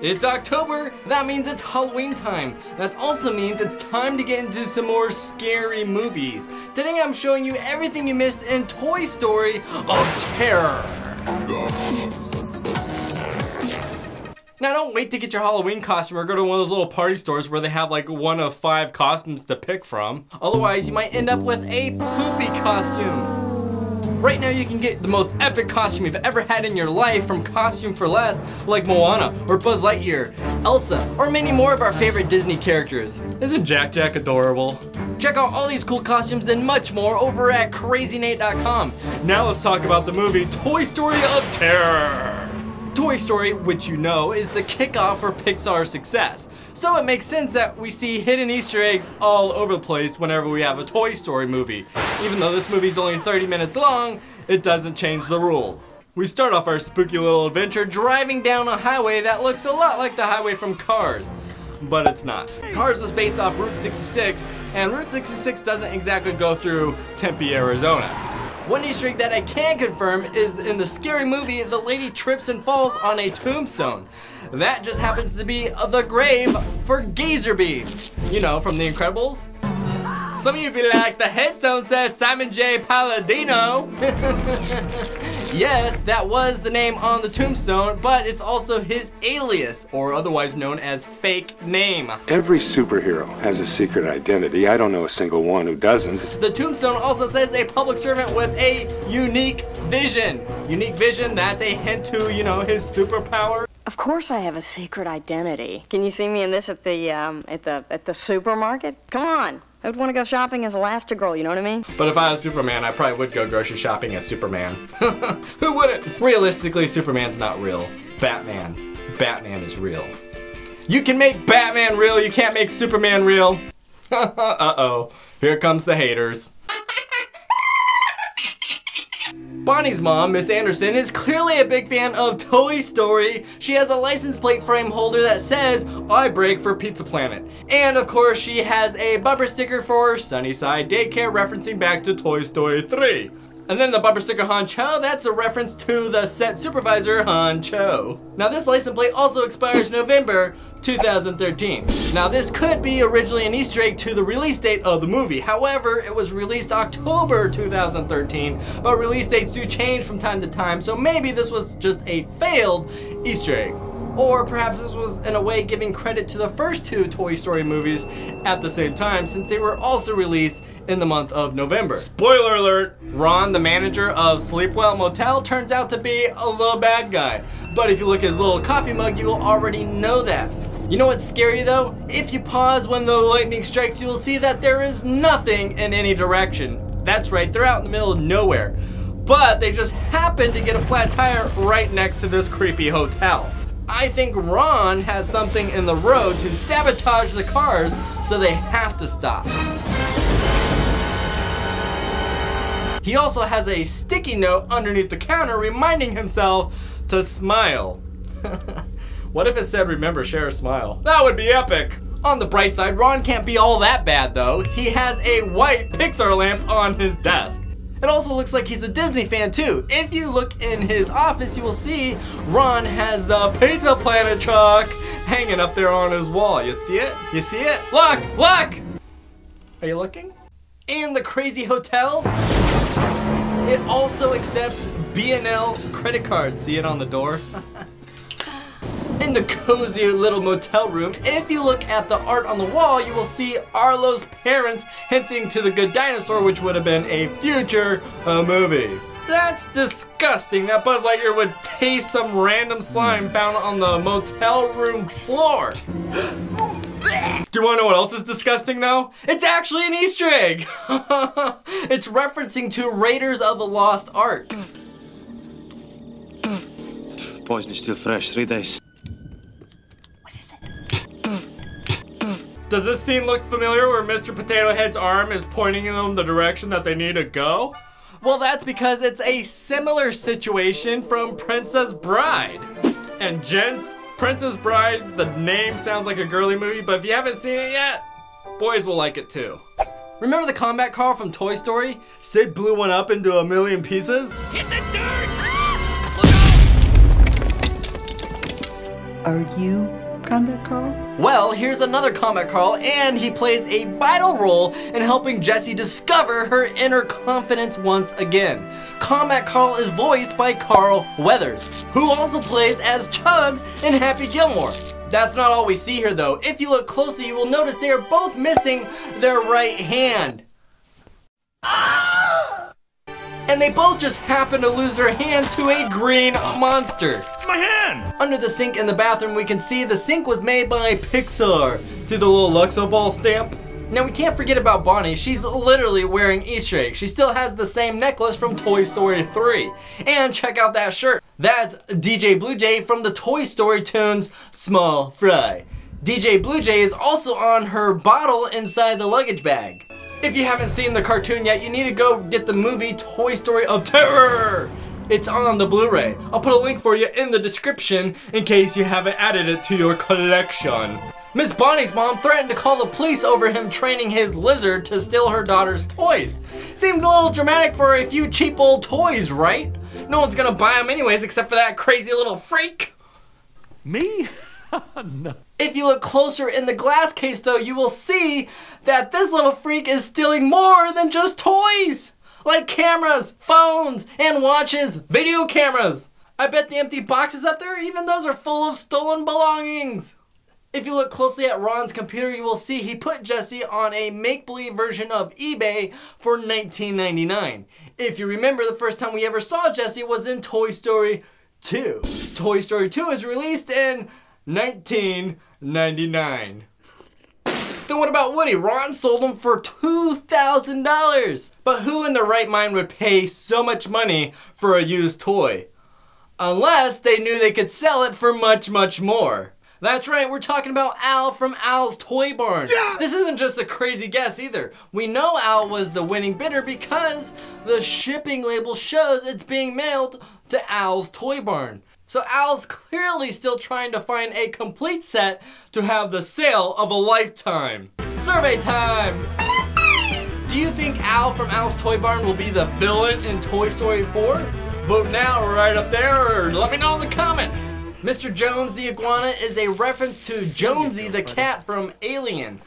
It's October, that means it's Halloween time. That also means it's time to get into some more scary movies. Today I'm showing you everything you missed in Toy Story of Terror. Now don't wait to get your Halloween costume or go to one of those little party stores where they have like one of five costumes to pick from. Otherwise you might end up with a poopy costume. Right now you can get the most epic costume you've ever had in your life from Costume for Less like Moana or Buzz Lightyear, Elsa, or many more of our favorite Disney characters. Isn't Jack Jack adorable? Check out all these cool costumes and much more over at CrazyNate.com. Now let's talk about the movie Toy Story of Terror. Toy Story, which you know, is the kickoff for Pixar's success. So it makes sense that we see hidden Easter eggs all over the place whenever we have a Toy Story movie. Even though this movie's only 30 minutes long, it doesn't change the rules. We start off our spooky little adventure driving down a highway that looks a lot like the highway from Cars. But it's not. Cars was based off Route 66, and Route 66 doesn't exactly go through Tempe, Arizona. One Easter egg that I can confirm is in the scary movie, the lady trips and falls on a tombstone. That just happens to be the grave for Gazerbeam. You know, from The Incredibles. Some of you be like, the headstone says Simon J. Palladino. yes, that was the name on the tombstone, but it's also his alias, or otherwise known as fake name. Every superhero has a secret identity. I don't know a single one who doesn't. The tombstone also says a public servant with a unique vision. Unique vision, that's a hint to, you know, his superpower. Of course I have a secret identity. Can you see me in this at the, um, at the, at the supermarket? Come on. I would want to go shopping as Elastigirl, you know what I mean? But if I was Superman, I probably would go grocery shopping as Superman. Who wouldn't? Realistically, Superman's not real. Batman. Batman is real. You can make Batman real, you can't make Superman real. Uh-oh. Here comes the haters. Bonnie's mom, Miss Anderson, is clearly a big fan of Toy Story. She has a license plate frame holder that says, I break for Pizza Planet. And of course, she has a bumper sticker for Sunnyside Daycare referencing back to Toy Story 3. And then the bumper sticker Han Cho, that's a reference to the set supervisor Han Cho. Now this license plate also expires November 2013. Now this could be originally an Easter egg to the release date of the movie. However, it was released October 2013, but release dates do change from time to time, so maybe this was just a failed Easter egg. Or perhaps this was in a way giving credit to the first two Toy Story movies at the same time since they were also released in the month of November. Spoiler alert! Ron, the manager of Sleepwell Motel, turns out to be a little bad guy. But if you look at his little coffee mug, you will already know that. You know what's scary though? If you pause when the lightning strikes, you will see that there is nothing in any direction. That's right, they're out in the middle of nowhere. But they just happen to get a flat tire right next to this creepy hotel. I think Ron has something in the road to sabotage the cars, so they have to stop. He also has a sticky note underneath the counter reminding himself to smile. what if it said, remember, share a smile? That would be epic! On the bright side, Ron can't be all that bad though. He has a white Pixar lamp on his desk. It also looks like he's a Disney fan too. If you look in his office, you will see Ron has the Pizza Planet truck hanging up there on his wall. You see it? You see it? Look! Look! Are you looking? And the crazy hotel? It also accepts B&L credit cards. See it on the door? in the cozy little motel room, if you look at the art on the wall, you will see Arlo's parents hinting to the good dinosaur, which would have been a future uh, movie. That's disgusting. That Buzz Lightyear would taste some random slime found on the motel room floor. Do you want to know what else is disgusting though? It's actually an Easter egg! it's referencing to Raiders of the Lost Ark. Poison is still fresh, three days. Does this scene look familiar where Mr. Potato Head's arm is pointing them the direction that they need to go? Well, that's because it's a similar situation from Princess Bride. And gents, Princess Bride, the name sounds like a girly movie, but if you haven't seen it yet, boys will like it too. Remember the Combat Carl from Toy Story? Sid blew one up into a million pieces? Hit the dirt! Are you Combat Carl? Well, here's another Combat Carl, and he plays a vital role in helping Jessie discover her inner confidence once again. Combat Carl is voiced by Carl Weathers, who also plays as Chubbs in Happy Gilmore. That's not all we see here though. If you look closely, you will notice they are both missing their right hand. And they both just happen to lose their hand to a green monster. My hand! Under the sink in the bathroom, we can see the sink was made by Pixar. See the little Luxo ball stamp? Now we can't forget about Bonnie. She's literally wearing Easter eggs. She still has the same necklace from Toy Story 3. And check out that shirt. That's DJ Blue Jay from the Toy Story tunes Small Fry. DJ Blue Jay is also on her bottle inside the luggage bag. If you haven't seen the cartoon yet, you need to go get the movie Toy Story of Terror. It's on the Blu-ray. I'll put a link for you in the description in case you haven't added it to your collection. Miss Bonnie's mom threatened to call the police over him training his lizard to steal her daughter's toys. Seems a little dramatic for a few cheap old toys, right? No one's gonna buy them anyways except for that crazy little freak. Me? no. If you look closer in the glass case though, you will see that this little freak is stealing more than just toys. Like cameras, phones, and watches, video cameras. I bet the empty boxes up there, even those are full of stolen belongings. If you look closely at Ron's computer, you will see he put Jessie on a make-believe version of eBay for $19.99. If you remember, the first time we ever saw Jessie was in Toy Story 2. Toy Story 2 was released in 1999. Then what about Woody? Ron sold him for $2,000. But who in their right mind would pay so much money for a used toy? Unless they knew they could sell it for much, much more. That's right, we're talking about Al from Al's Toy Barn. Yeah! This isn't just a crazy guess either. We know Al was the winning bidder because the shipping label shows it's being mailed to Al's Toy Barn. So Al's clearly still trying to find a complete set to have the sale of a lifetime. Survey time! Do you think Al from Al's Toy Barn will be the villain in Toy Story 4? Vote now right up there or let me know in the comments. Mr. Jones the Iguana is a reference to Jonesy the cat from Alien.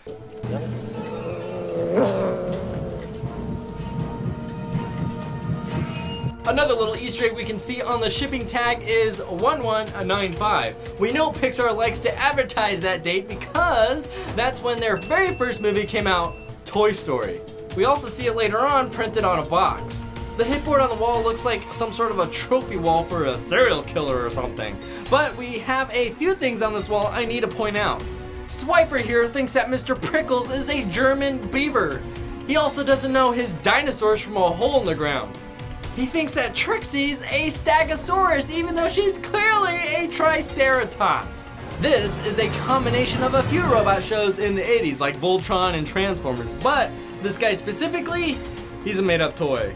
Another little Easter egg we can see on the shipping tag is 1195. We know Pixar likes to advertise that date because that's when their very first movie came out, Toy Story. We also see it later on printed on a box. The hitboard on the wall looks like some sort of a trophy wall for a serial killer or something. But we have a few things on this wall I need to point out. Swiper here thinks that Mr. Prickles is a German beaver. He also doesn't know his dinosaurs from a hole in the ground. He thinks that Trixie's a Stegosaurus even though she's clearly a Triceratops. This is a combination of a few robot shows in the 80s like Voltron and Transformers, but this guy specifically, he's a made up toy.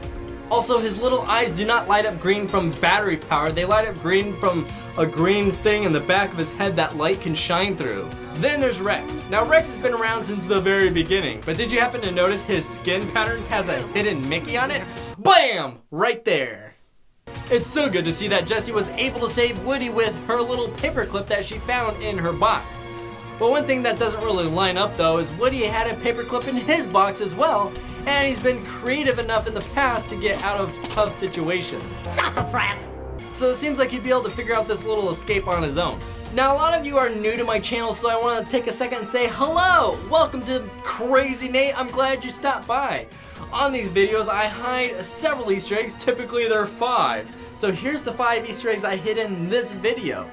Also, his little eyes do not light up green from battery power, they light up green from a green thing in the back of his head that light can shine through. Then there's Rex. Now Rex has been around since the very beginning, but did you happen to notice his skin patterns has a hidden Mickey on it? BAM! Right there. It's so good to see that Jessie was able to save Woody with her little paperclip that she found in her box. But one thing that doesn't really line up though is Woody had a paperclip in his box as well, and he's been creative enough in the past to get out of tough situations. Sassafras! So it seems like he'd be able to figure out this little escape on his own. Now a lot of you are new to my channel so I want to take a second and say hello! Welcome to Crazy Nate, I'm glad you stopped by. On these videos I hide several easter eggs, typically there are five. So here's the five easter eggs I hid in this video.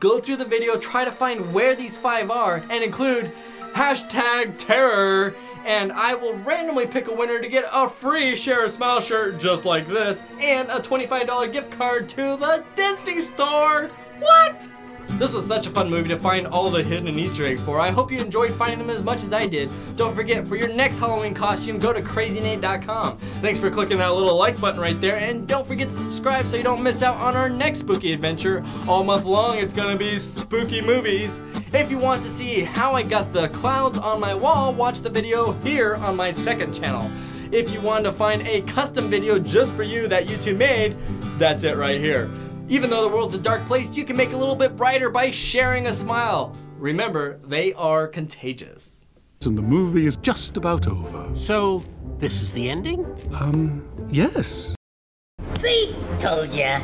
Go through the video, try to find where these five are, and include hashtag terror and I will randomly pick a winner to get a free Share a Smile shirt just like this and a $25 gift card to the Disney store. What? This was such a fun movie to find all the hidden Easter eggs for. I hope you enjoyed finding them as much as I did. Don't forget, for your next Halloween costume, go to crazynate.com. Thanks for clicking that little like button right there, and don't forget to subscribe so you don't miss out on our next spooky adventure. All month long, it's gonna be spooky movies. If you want to see how I got the clouds on my wall, watch the video here on my second channel. If you want to find a custom video just for you that YouTube made, that's it right here. Even though the world's a dark place, you can make it a little bit brighter by sharing a smile. Remember, they are contagious. And the movie is just about over. So, this is the ending? Um, yes. See? Told ya.